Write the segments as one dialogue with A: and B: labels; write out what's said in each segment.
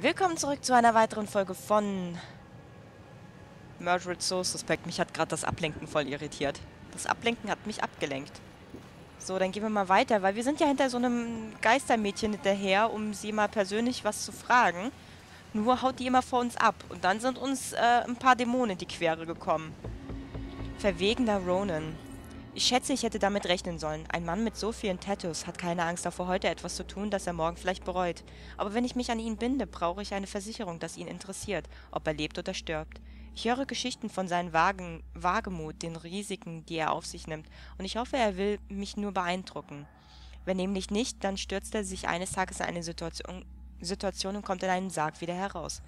A: Willkommen zurück zu einer weiteren Folge von Murdered Soul Suspect. Mich hat gerade das Ablenken voll irritiert. Das Ablenken hat mich abgelenkt. So, dann gehen wir mal weiter, weil wir sind ja hinter so einem Geistermädchen hinterher, um sie mal persönlich was zu fragen. Nur haut die immer vor uns ab. Und dann sind uns äh, ein paar Dämonen in die Quere gekommen. Verwegener Ronan. Ich schätze, ich hätte damit rechnen sollen. Ein Mann mit so vielen Tattoos hat keine Angst davor, heute etwas zu tun, das er morgen vielleicht bereut. Aber wenn ich mich an ihn binde, brauche ich eine Versicherung, dass ihn interessiert, ob er lebt oder stirbt. Ich höre Geschichten von seinem Wagen, Wagemut, den Risiken, die er auf sich nimmt, und ich hoffe, er will mich nur beeindrucken. Wenn nämlich nicht, dann stürzt er sich eines Tages in eine Situation, Situation und kommt in einen Sarg wieder heraus.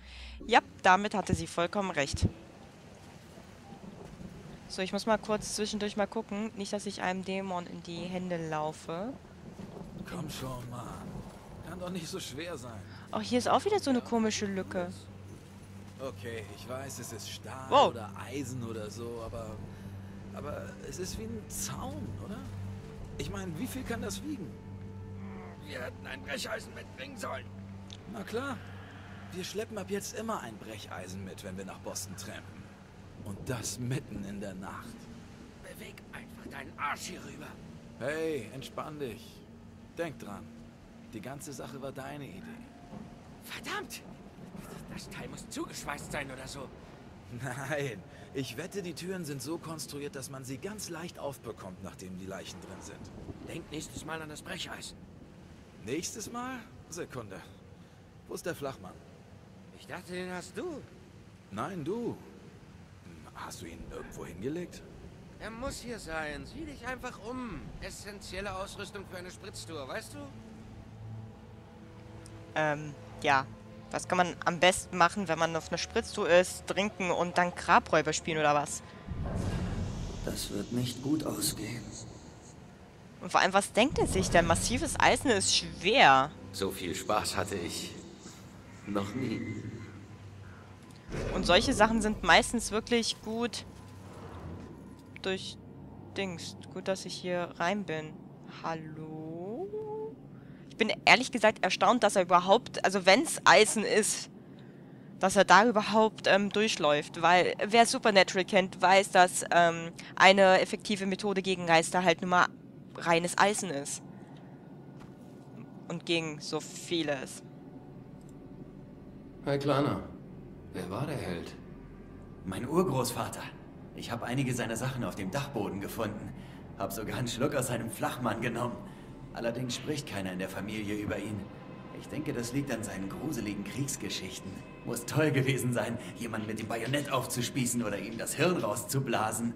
A: Ja, damit hatte sie vollkommen recht. So, ich muss mal kurz zwischendurch mal gucken. Nicht, dass ich einem Dämon in die Hände laufe.
B: Komm schon, Mann. Kann doch nicht so schwer sein.
A: Auch hier ist auch wieder so eine komische Lücke.
B: Okay, ich weiß, es ist Stahl
A: Wow.
B: oder Eisen oder so, aber... Aber es ist wie ein Zaun, oder? Ich meine, wie viel kann das wiegen?
C: Wir hätten ein Brecheisen mitbringen sollen.
B: Na klar. Wir schleppen ab jetzt immer ein Brecheisen mit, wenn wir nach Boston trampen. Und das mitten in der Nacht.
C: Beweg einfach deinen Arsch hier rüber.
B: Hey, entspann dich. Denk dran. Die ganze Sache war deine Idee.
C: Verdammt! Das Teil muss zugeschweißt sein oder so.
B: Nein, ich wette, die Türen sind so konstruiert, dass man sie ganz leicht aufbekommt, nachdem die Leichen drin sind.
C: Denk nächstes Mal an das Brecheisen.
B: Nächstes Mal? Sekunde. Wo ist der Flachmann?
C: Ich dachte, den hast du.
B: Nein, du. Hast du ihn irgendwo hingelegt?
C: Er muss hier sein. Sieh dich einfach um. Essentielle Ausrüstung für eine Spritztour, weißt du?
A: Ähm, ja. Was kann man am besten machen, wenn man auf einer Spritztour ist, trinken und dann Grabräuber spielen oder was?
D: Das wird nicht gut ausgehen.
A: Und vor allem, was denkt er sich denn? Massives Eisen ist schwer.
E: So viel Spaß hatte ich noch nie.
A: Und solche Sachen sind meistens wirklich gut durch Dings. Gut, dass ich hier rein bin. Hallo? Ich bin ehrlich gesagt erstaunt, dass er überhaupt, also wenn es Eisen ist, dass er da überhaupt ähm, durchläuft. Weil wer Supernatural kennt, weiß, dass ähm, eine effektive Methode gegen Geister halt nur mal reines Eisen ist. Und gegen so vieles.
E: Hey Kleiner, wer war der Held?
D: Mein Urgroßvater. Ich habe einige seiner Sachen auf dem Dachboden gefunden. Hab sogar einen Schluck aus seinem Flachmann genommen. Allerdings spricht keiner in der Familie über ihn. Ich denke, das liegt an seinen gruseligen Kriegsgeschichten. Muss toll gewesen sein, jemanden mit dem Bajonett aufzuspießen oder ihm das Hirn rauszublasen.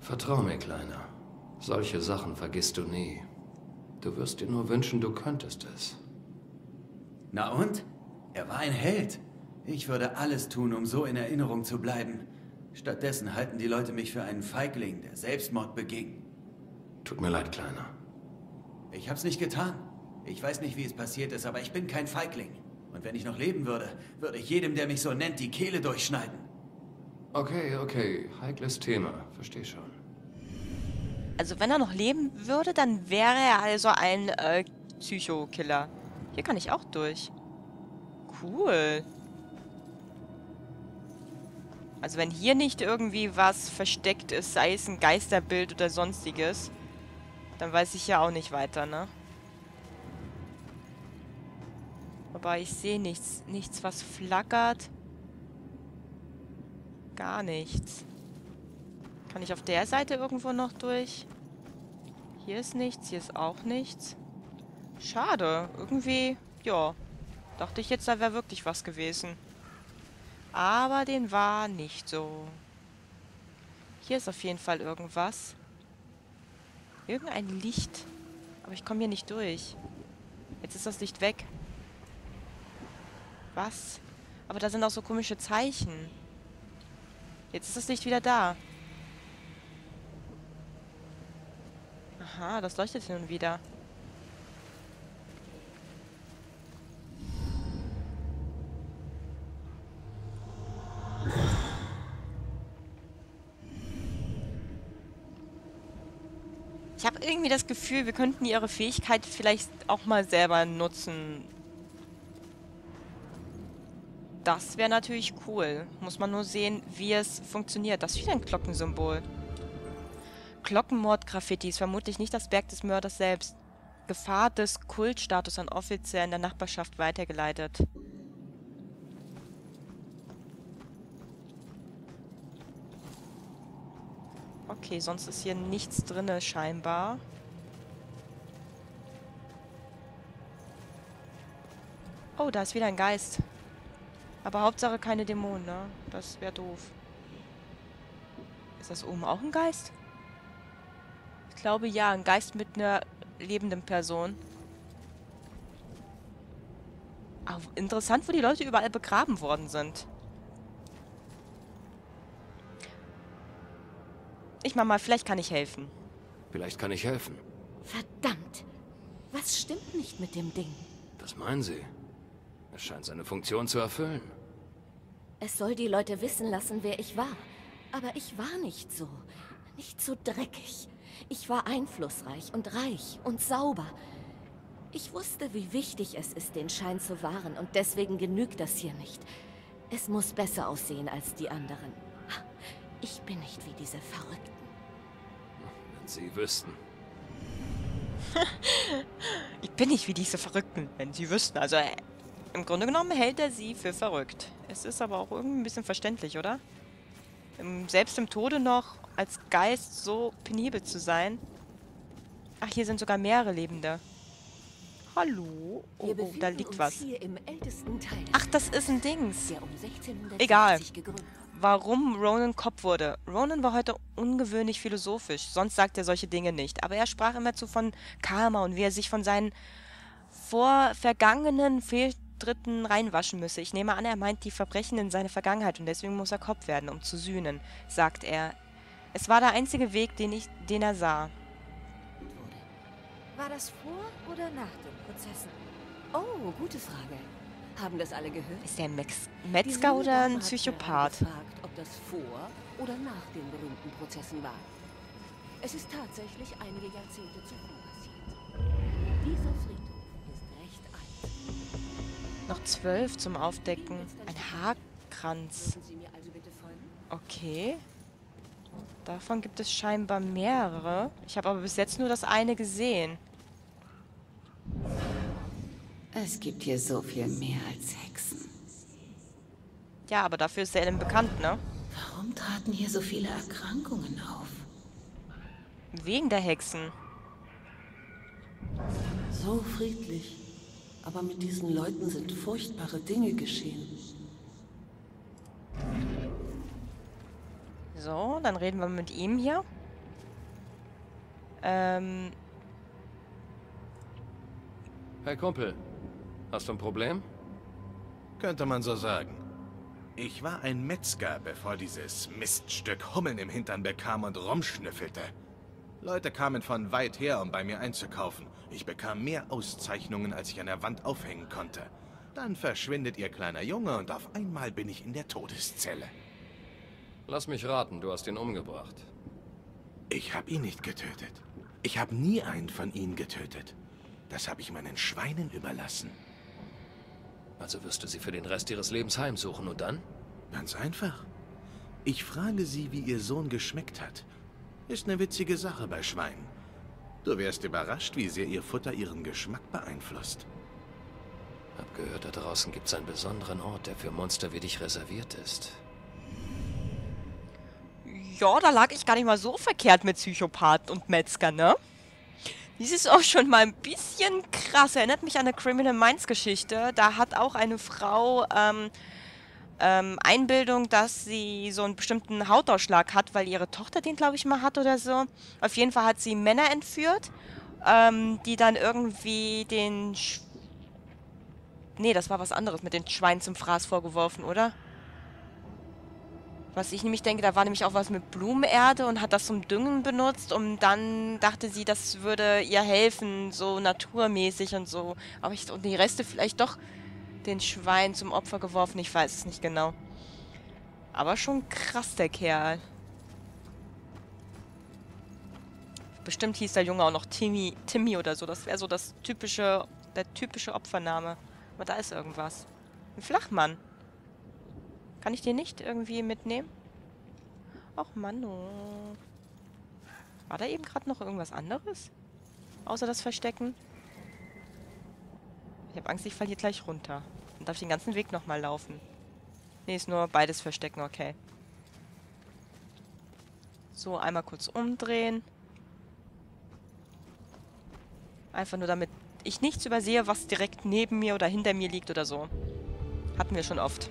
E: Vertrau mir, Kleiner. Solche Sachen vergisst du nie. Du wirst dir nur wünschen, du könntest es.
D: Na und? Er war ein Held. Ich würde alles tun, um so in Erinnerung zu bleiben. Stattdessen halten die Leute mich für einen Feigling, der Selbstmord beging.
E: Tut mir leid, Kleiner.
D: Ich hab's nicht getan. Ich weiß nicht, wie es passiert ist, aber ich bin kein Feigling. Und wenn ich noch leben würde, würde ich jedem, der mich so nennt, die Kehle durchschneiden.
E: Okay, okay. Heikles Thema. Versteh schon.
A: Also wenn er noch leben würde, dann wäre er also ein äh, Psycho-Killer. Hier kann ich auch durch. Cool. Also wenn hier nicht irgendwie was versteckt ist, sei es ein Geisterbild oder sonstiges, dann weiß ich ja auch nicht weiter, ne? Aber ich sehe nichts. Nichts, was flackert. Gar nichts. Kann ich auf der Seite irgendwo noch durch? Hier ist nichts, hier ist auch nichts. Schade. Irgendwie, ja. Dachte ich jetzt, da wäre wirklich was gewesen. Aber den war nicht so. Hier ist auf jeden Fall irgendwas. Irgendein Licht. Aber ich komme hier nicht durch. Jetzt ist das Licht weg. Was? Aber da sind auch so komische Zeichen. Jetzt ist das Licht wieder da. Aha, das leuchtet hin und wieder. Ich habe irgendwie das Gefühl, wir könnten ihre Fähigkeit vielleicht auch mal selber nutzen. Das wäre natürlich cool. Muss man nur sehen, wie es funktioniert. Das ist wieder ein Glockensymbol. Glockenmord-Graffiti ist vermutlich nicht das Werk des Mörders selbst. Gefahr des Kultstatus an Offizier in der Nachbarschaft weitergeleitet. Okay, sonst ist hier nichts drinne scheinbar. Oh, da ist wieder ein Geist. Aber Hauptsache keine Dämonen, ne? Das wäre doof. Ist das oben auch ein Geist? Ich glaube ja, ein Geist mit einer lebenden Person. Aber interessant, wo die Leute überall begraben worden sind. Ich mach mal, vielleicht kann ich helfen.
E: Vielleicht kann ich helfen.
F: Verdammt. Was stimmt nicht mit dem Ding?
E: Was meinen Sie? Es scheint seine Funktion zu erfüllen.
F: Es soll die Leute wissen lassen, wer ich war. Aber ich war nicht so. Nicht so dreckig. Ich war einflussreich und reich und sauber. Ich wusste, wie wichtig es ist, den Schein zu wahren, und deswegen genügt das hier nicht. Es muss besser aussehen als die anderen. Ich bin nicht wie diese Verrückten.
E: Wenn Sie wüssten.
A: ich bin nicht wie diese Verrückten, wenn Sie wüssten. Also äh, im Grunde genommen hält er sie für verrückt. Es ist aber auch irgendwie ein bisschen verständlich, oder? Im, selbst im Tode noch als Geist so penibel zu sein. Ach, hier sind sogar mehrere Lebende. Hallo? Oh, oh da liegt was. Ach, das ist ein Dings. Egal. Warum Ronan Kopf wurde. Ronan war heute ungewöhnlich philosophisch. Sonst sagt er solche Dinge nicht. Aber er sprach immer zu von Karma und wie er sich von seinen vor vergangenen Fehltritten reinwaschen müsse. Ich nehme an, er meint die Verbrechen in seiner Vergangenheit und deswegen muss er Kopf werden, um zu sühnen, sagt er. Es war der einzige Weg, den, ich, den er sah.
F: War das vor oder nach den Prozessen? Oh, gute Frage. Haben das alle gehört?
A: Ist der Mex Metzger oder ein Psychopath?
F: gefragt, ob das vor oder nach den berühmten Prozessen war. Es ist tatsächlich einige Jahrzehnte zuvor passiert. Dieser Friedhof ist recht alt.
A: Noch zwölf zum Aufdecken. Ein Haarkranz. Also okay. Davon gibt es scheinbar mehrere. Ich habe aber bis jetzt nur das eine gesehen.
G: Es gibt hier so viel mehr als Hexen.
A: Ja, aber dafür ist Salem bekannt, ne?
G: Warum traten hier so viele Erkrankungen auf?
A: Wegen der Hexen.
G: So friedlich. Aber mit diesen Leuten sind furchtbare Dinge geschehen.
A: So, dann reden wir mit ihm hier. Ähm.
E: Hey Kumpel, hast du ein Problem?
H: Könnte man so sagen. Ich war ein Metzger, bevor dieses Miststück Hummeln im Hintern bekam und rumschnüffelte. Leute kamen von weit her, um bei mir einzukaufen. Ich bekam mehr Auszeichnungen, als ich an der Wand aufhängen konnte. Dann verschwindet ihr kleiner Junge und auf einmal bin ich in der Todeszelle.
E: Lass mich raten, du hast ihn umgebracht.
H: Ich habe ihn nicht getötet. Ich habe nie einen von ihnen getötet. Das habe ich meinen Schweinen überlassen.
E: Also wirst du sie für den Rest ihres Lebens heimsuchen und dann?
H: Ganz einfach. Ich frage sie, wie ihr Sohn geschmeckt hat. Ist eine witzige Sache bei Schweinen. Du wärst überrascht, wie sehr ihr Futter ihren Geschmack beeinflusst.
E: Hab gehört, da draußen gibt's einen besonderen Ort, der für Monster wie dich reserviert ist.
A: Ja, da lag ich gar nicht mal so verkehrt mit Psychopath und Metzger, ne? Dies ist auch schon mal ein bisschen krass. Erinnert mich an eine Criminal Minds Geschichte. Da hat auch eine Frau ähm, ähm, Einbildung, dass sie so einen bestimmten Hautausschlag hat, weil ihre Tochter den, glaube ich, mal hat oder so. Auf jeden Fall hat sie Männer entführt, ähm, die dann irgendwie den... Sch nee, das war was anderes mit den Schweinen zum Fraß vorgeworfen, oder? Was ich nämlich denke, da war nämlich auch was mit Blumenerde und hat das zum Düngen benutzt und dann dachte sie, das würde ihr helfen, so naturmäßig und so. Aber ich, und die Reste vielleicht doch den Schwein zum Opfer geworfen, ich weiß es nicht genau. Aber schon krass, der Kerl. Bestimmt hieß der Junge auch noch Timmy, Timmy oder so. Das wäre so das typische, der typische Opfername. Aber da ist irgendwas. Ein Flachmann. Kann ich den nicht irgendwie mitnehmen? Ach, Mano. War da eben gerade noch irgendwas anderes? Außer das Verstecken? Ich habe Angst, ich falle hier gleich runter. Dann darf ich den ganzen Weg nochmal laufen. Nee, ist nur beides Verstecken, okay. So, einmal kurz umdrehen. Einfach nur damit ich nichts übersehe, was direkt neben mir oder hinter mir liegt oder so. Hatten wir schon oft.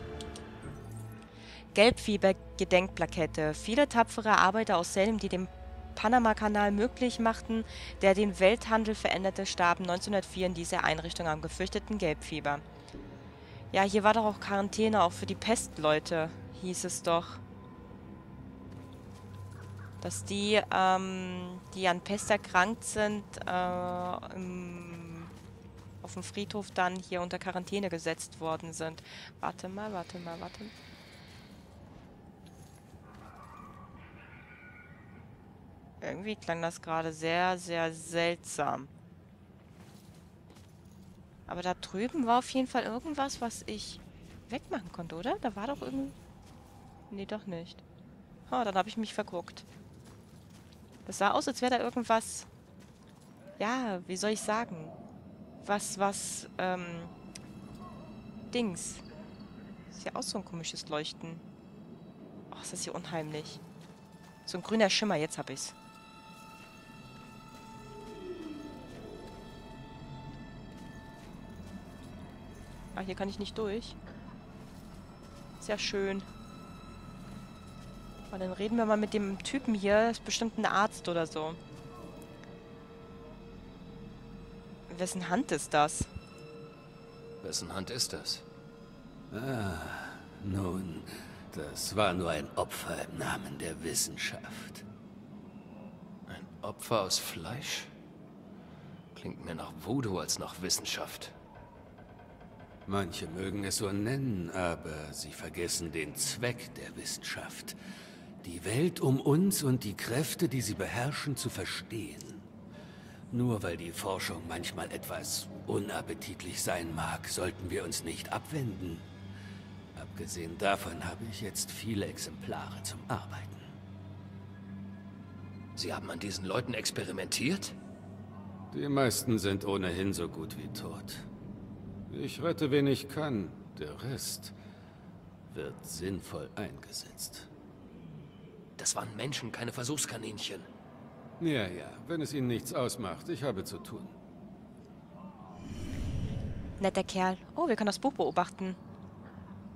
A: Gelbfieber-Gedenkplakette. Viele tapfere Arbeiter aus Salem, die den Panama-Kanal möglich machten, der den Welthandel veränderte, starben 1904 in dieser Einrichtung am gefürchteten Gelbfieber. Ja, hier war doch auch Quarantäne, auch für die Pestleute, hieß es doch. Dass die, ähm, die an Pest erkrankt sind, äh, im, auf dem Friedhof dann hier unter Quarantäne gesetzt worden sind. Warte mal, warte mal, warte mal. Irgendwie klang das gerade sehr, sehr seltsam. Aber da drüben war auf jeden Fall irgendwas, was ich wegmachen konnte, oder? Da war doch irgendwie... Nee, doch nicht. Oh, dann habe ich mich verguckt. Das sah aus, als wäre da irgendwas... Ja, wie soll ich sagen? Was, was, ähm... Dings. Ist ja auch so ein komisches Leuchten. Oh, ist das hier unheimlich. So ein grüner Schimmer, jetzt hab ich's. Ah, hier kann ich nicht durch. Sehr schön. Aber dann reden wir mal mit dem Typen hier. Das ist bestimmt ein Arzt oder so. Wessen Hand ist das?
E: Wessen Hand ist das?
I: Ah, nun, das war nur ein Opfer im Namen der Wissenschaft.
E: Ein Opfer aus Fleisch? Klingt mehr nach Voodoo als nach Wissenschaft.
I: Manche mögen es so nennen, aber sie vergessen den Zweck der Wissenschaft. Die Welt um uns und die Kräfte, die sie beherrschen, zu verstehen. Nur weil die Forschung manchmal etwas unappetitlich sein mag, sollten wir uns nicht abwenden. Abgesehen davon habe ich jetzt viele Exemplare zum Arbeiten.
E: Sie haben an diesen Leuten experimentiert?
I: Die meisten sind ohnehin so gut wie tot. Ich rette, wen ich kann. Der Rest wird sinnvoll eingesetzt.
E: Das waren Menschen, keine Versuchskaninchen.
I: Ja, ja, wenn es Ihnen nichts ausmacht. Ich habe zu tun.
A: Netter Kerl. Oh, wir können das Buch beobachten.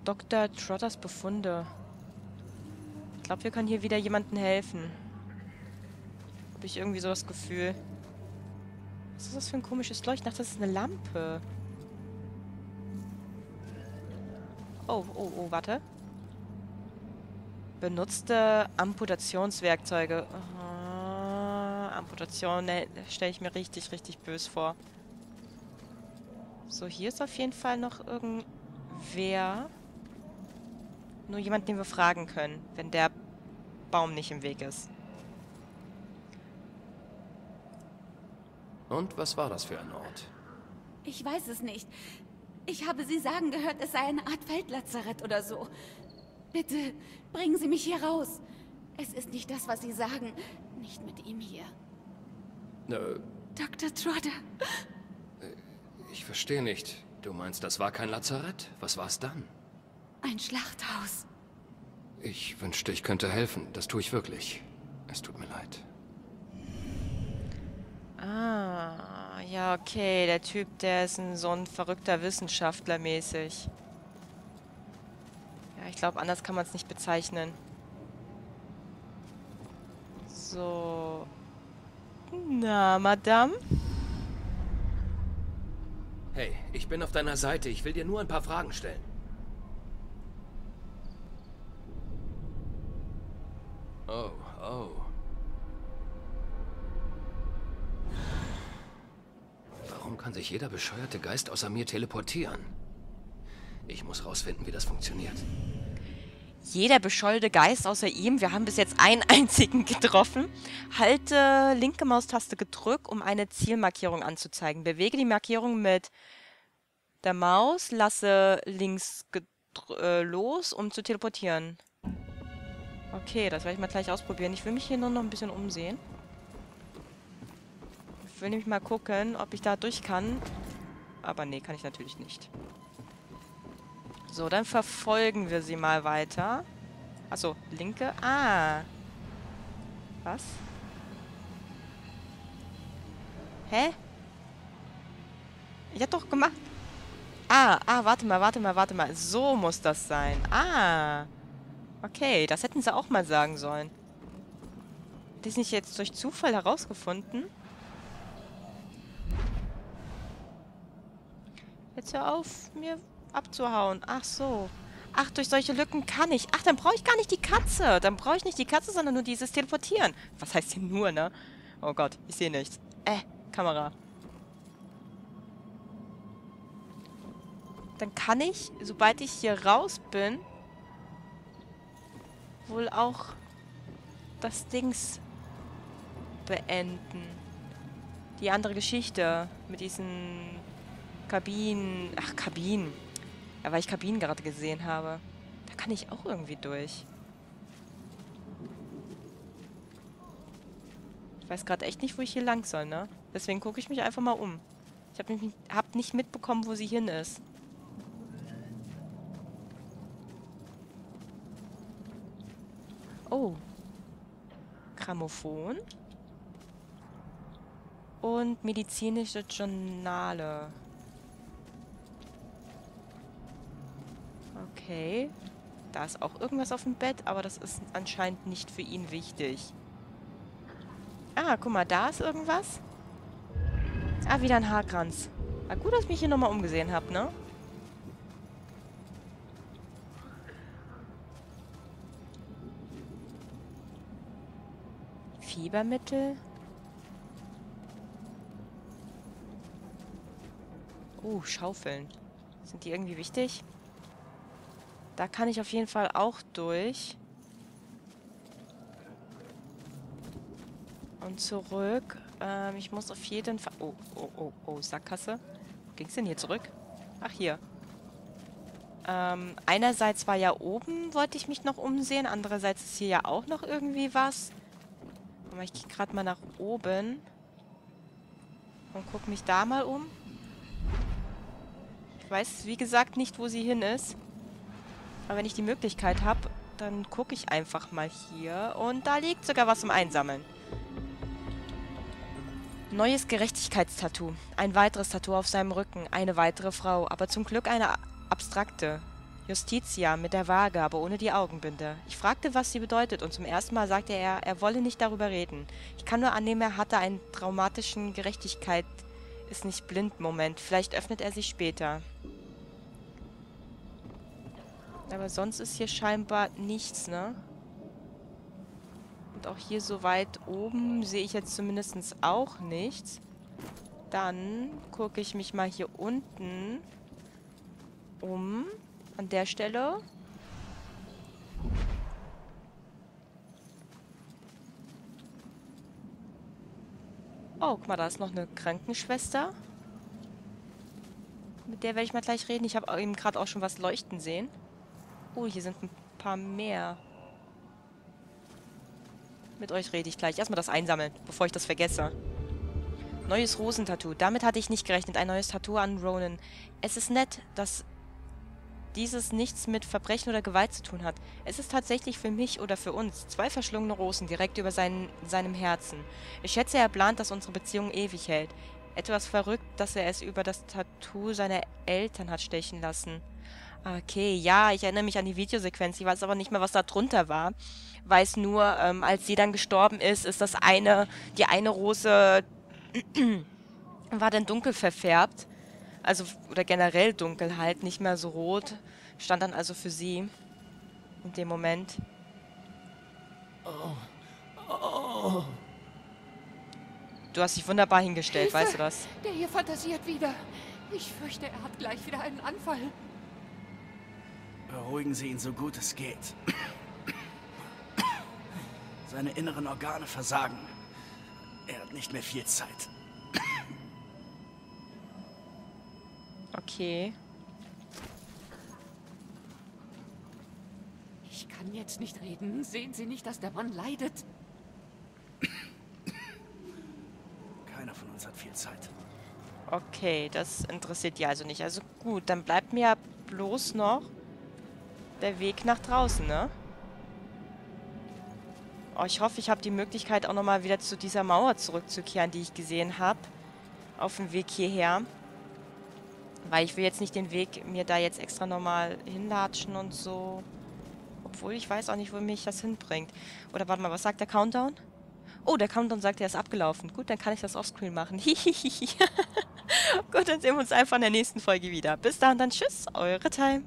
A: Dr. Trotters Befunde. Ich glaube, wir können hier wieder jemandem helfen. Habe ich irgendwie so das Gefühl. Was ist das für ein komisches Leuchten? Ach, das ist eine Lampe. Oh, oh, oh, warte. Benutzte Amputationswerkzeuge. Uh, Amputation ne, stelle ich mir richtig, richtig bös vor. So, hier ist auf jeden Fall noch irgendwer. Nur jemand, den wir fragen können, wenn der Baum nicht im Weg ist.
E: Und was war das für ein Ort?
F: Ich weiß es nicht. Ich habe Sie sagen gehört, es sei eine Art Feldlazarett oder so. Bitte, bringen Sie mich hier raus. Es ist nicht das, was Sie sagen. Nicht mit ihm hier.
E: Äh,
F: Dr. Trotter.
E: ich verstehe nicht. Du meinst, das war kein Lazarett? Was war es dann?
F: Ein Schlachthaus.
E: Ich wünschte, ich könnte helfen. Das tue ich wirklich. Es tut mir leid.
A: Ah, ja, okay. Der Typ, der ist ein, so ein verrückter Wissenschaftler mäßig. Ja, ich glaube, anders kann man es nicht bezeichnen. So. Na, Madame?
E: Hey, ich bin auf deiner Seite. Ich will dir nur ein paar Fragen stellen. Sich jeder bescheuerte Geist außer mir teleportieren? Ich muss rausfinden, wie das funktioniert.
A: Jeder bescheuerte Geist außer ihm, wir haben bis jetzt einen einzigen getroffen. Halte linke Maustaste gedrückt, um eine Zielmarkierung anzuzeigen. Bewege die Markierung mit der Maus, lasse links äh, los, um zu teleportieren. Okay, das werde ich mal gleich ausprobieren. Ich will mich hier nur noch ein bisschen umsehen. Ich will nämlich mal gucken, ob ich da durch kann. Aber nee, kann ich natürlich nicht. So, dann verfolgen wir sie mal weiter. Achso, linke. Ah. Was? Hä? Ich hab doch gemacht. Ah, ah, warte mal, warte mal, warte mal. So muss das sein. Ah. Okay, das hätten sie auch mal sagen sollen. Hat nicht jetzt durch Zufall herausgefunden? Jetzt hör auf, mir abzuhauen. Ach so. Ach, durch solche Lücken kann ich. Ach, dann brauche ich gar nicht die Katze. Dann brauche ich nicht die Katze, sondern nur dieses Teleportieren. Was heißt hier nur, ne? Oh Gott, ich sehe nichts. Äh, Kamera. Dann kann ich, sobald ich hier raus bin, wohl auch das Dings beenden. Die andere Geschichte mit diesen Kabinen. Ach, Kabinen. Ja, weil ich Kabinen gerade gesehen habe. Da kann ich auch irgendwie durch. Ich weiß gerade echt nicht, wo ich hier lang soll, ne? Deswegen gucke ich mich einfach mal um. Ich habe hab nicht mitbekommen, wo sie hin ist. Oh. Grammophon. Und medizinische Journale. Okay. Da ist auch irgendwas auf dem Bett, aber das ist anscheinend nicht für ihn wichtig. Ah, guck mal, da ist irgendwas. Ah, wieder ein Haarkranz. War gut, dass ich mich hier nochmal umgesehen habe, ne? Fiebermittel. Oh, Schaufeln. Sind die irgendwie wichtig? Da kann ich auf jeden Fall auch durch. Und zurück. Ähm, ich muss auf jeden Fall... Oh, oh, oh, oh, Sackgasse. Wo ging es denn hier zurück? Ach, hier. Ähm, einerseits war ja oben, wollte ich mich noch umsehen. Andererseits ist hier ja auch noch irgendwie was. Aber ich gehe gerade mal nach oben. Und gucke mich da mal um. Ich weiß, wie gesagt, nicht, wo sie hin ist. Aber wenn ich die Möglichkeit habe, dann gucke ich einfach mal hier. Und da liegt sogar was zum Einsammeln. Neues Gerechtigkeitstattoo. Ein weiteres Tattoo auf seinem Rücken. Eine weitere Frau. Aber zum Glück eine abstrakte. Justitia mit der Waage, aber ohne die Augenbinde. Ich fragte, was sie bedeutet, und zum ersten Mal sagte er, er wolle nicht darüber reden. Ich kann nur annehmen, er hatte einen traumatischen Gerechtigkeit ist nicht blind Moment. Vielleicht öffnet er sich später. Aber sonst ist hier scheinbar nichts, ne? Und auch hier so weit oben sehe ich jetzt zumindest auch nichts. Dann gucke ich mich mal hier unten um. An der Stelle. Oh, guck mal, da ist noch eine Krankenschwester. Mit der werde ich mal gleich reden. Ich habe eben gerade auch schon was leuchten sehen. Oh, hier sind ein paar mehr. Mit euch rede ich gleich. Erstmal das einsammeln, bevor ich das vergesse. Neues Rosentattoo. Damit hatte ich nicht gerechnet. Ein neues Tattoo an Ronan. Es ist nett, dass dieses nichts mit Verbrechen oder Gewalt zu tun hat. Es ist tatsächlich für mich oder für uns zwei verschlungene Rosen direkt über seinen, seinem Herzen. Ich schätze, er plant, dass unsere Beziehung ewig hält. Etwas verrückt, dass er es über das Tattoo seiner Eltern hat stechen lassen. Okay, ja, ich erinnere mich an die Videosequenz. Ich weiß aber nicht mehr, was da drunter war. Weiß nur, ähm, als sie dann gestorben ist, ist das eine, die eine Rose war dann dunkel verfärbt. Also, oder generell dunkel halt, nicht mehr so rot. Stand dann also für sie in dem Moment. Oh. Oh. Du hast dich wunderbar hingestellt, Hilfe! weißt du das?
J: Der hier fantasiert wieder. Ich fürchte, er hat gleich wieder einen Anfall.
B: Beruhigen Sie ihn so gut es geht. Seine inneren Organe versagen. Er hat nicht mehr viel Zeit.
A: Okay.
J: Ich kann jetzt nicht reden. Sehen Sie nicht, dass der Mann leidet?
B: Keiner von uns hat viel Zeit.
A: Okay, das interessiert die also nicht. Also gut, dann bleibt mir ja bloß noch der Weg nach draußen, ne? Oh, ich hoffe, ich habe die Möglichkeit auch nochmal wieder zu dieser Mauer zurückzukehren, die ich gesehen habe. Auf dem Weg hierher. Weil ich will jetzt nicht den Weg mir da jetzt extra nochmal hinlatschen und so. Obwohl ich weiß auch nicht, wo mich das hinbringt. Oder warte mal, was sagt der Countdown? Oh, der Countdown sagt, er ist abgelaufen. Gut, dann kann ich das offscreen machen. Hihihihi. Gut, dann sehen wir uns einfach in der nächsten Folge wieder. Bis dahin dann tschüss, eure Time.